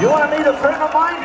You want to meet a friend of mine?